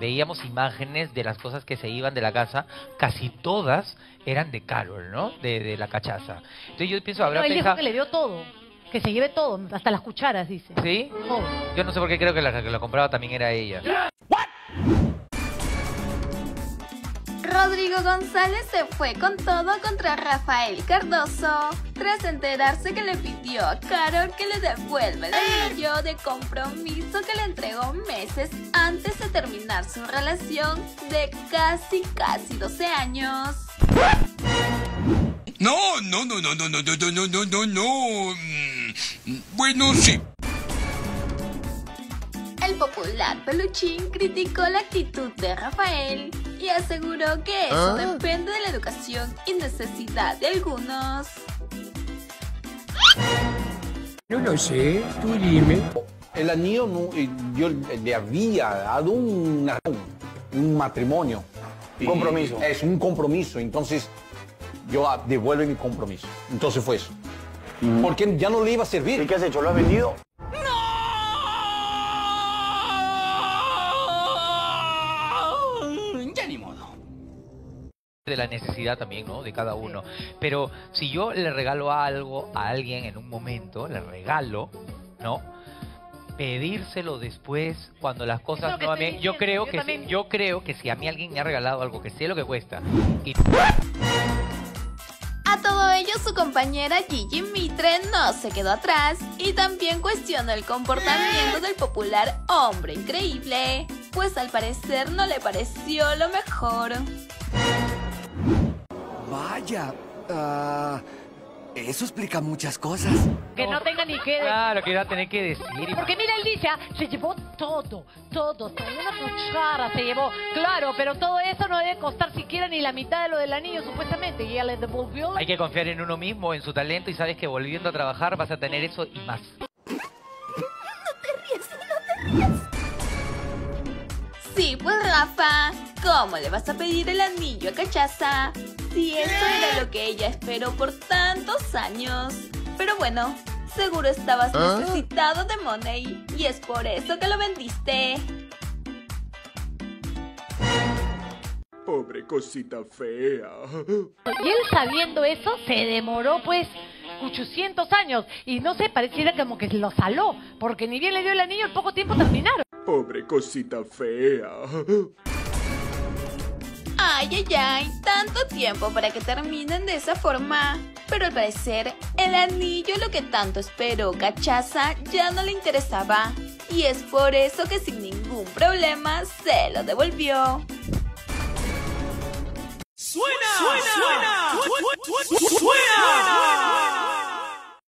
veíamos imágenes de las cosas que se iban de la casa, casi todas eran de Carol, ¿no? De, de la cachaza. Entonces yo pienso, habrá No, él dijo pensado... que le dio todo. Que se lleve todo, hasta las cucharas, dice. ¿Sí? Todo. Yo no sé por qué creo que la que la compraba también era ella. Rodrigo González se fue con todo contra Rafael Cardoso tras enterarse que le pidió a Carol que le devuelva el anillo de compromiso que le entregó meses antes de terminar su relación de casi casi 12 años. No, no, no, no, no, no, no, no, no, no, no, no. Mm, Bueno, sí. Popular peluchín criticó la actitud de Rafael y aseguró que eso depende de la educación y necesidad de algunos. No lo sé, tú dime. El anillo no- eh, yo le había dado una- un matrimonio. Un compromiso. Es un compromiso. Entonces, yo ah, devuelvo mi compromiso. Entonces fue eso. Porque ya no le iba a ¿Y servir. qué has hecho? ¿Lo has vendido? Ya ni modo. de la necesidad también, ¿no? De cada uno. Pero si yo le regalo algo a alguien en un momento, le regalo, ¿no? Pedírselo después cuando las cosas no van bien. Yo creo yo que también. si, yo creo que si a mí alguien me ha regalado algo que sé lo que cuesta y A todo ello, su compañera Gigi Mitre no se quedó atrás y también cuestionó el comportamiento del popular hombre increíble, pues al parecer no le pareció lo mejor. Vaya, ah, eso explica muchas cosas. Que no tenga ni que... claro que iba a tener que decir Porque mira, dice, ah, se llevó todo, todo, hasta una cuchara se llevó. Claro, pero todo eso no debe costar siquiera ni la mitad de lo del anillo, supuestamente. Y ella le devolvió... hay que confiar en uno mismo, en su talento y sabes que volviendo a trabajar vas a tener eso y más. Sí, pues Rafa, ¿cómo le vas a pedir el anillo a Cachaza? Si eso era lo que ella esperó por tantos años. Pero bueno, seguro estabas necesitado de money y es por eso que lo vendiste. Pobre cosita fea. Y él sabiendo eso, se demoró pues 800 años. Y no sé, pareciera como que lo saló, porque ni bien le dio el anillo, en poco tiempo terminaron. Pobre cosita fea. Ay, ay, ay, tanto tiempo para que terminen de esa forma. Pero al parecer, el anillo lo que tanto esperó Cachaza ya no le interesaba. Y es por eso que sin ningún problema se lo devolvió. ¡Suena! ¡Suena! ¡Suena!